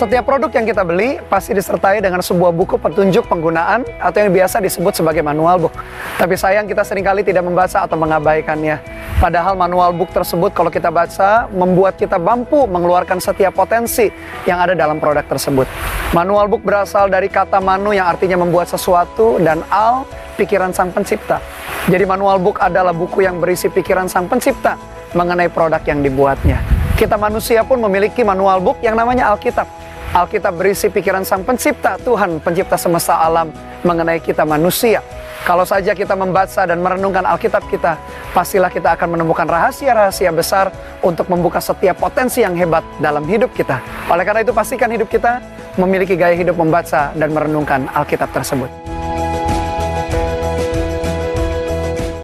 Setiap produk yang kita beli pasti disertai dengan sebuah buku petunjuk penggunaan atau yang biasa disebut sebagai manual book. Tapi sayang kita sering kali tidak membaca atau mengabaikannya. Padahal manual book tersebut kalau kita baca membuat kita mampu mengeluarkan setiap potensi yang ada dalam produk tersebut. Manual book berasal dari kata manu yang artinya membuat sesuatu dan al pikiran sang pencipta. Jadi manual book adalah buku yang berisi pikiran sang pencipta mengenai produk yang dibuatnya. Kita manusia pun memiliki manual book yang namanya Alkitab. Alkitab berisi pikiran sang pencipta, Tuhan pencipta semesta alam mengenai kita manusia. Kalau saja kita membaca dan merenungkan Alkitab kita, pastilah kita akan menemukan rahasia-rahasia besar untuk membuka setiap potensi yang hebat dalam hidup kita. Oleh karena itu pastikan hidup kita memiliki gaya hidup membaca dan merenungkan Alkitab tersebut.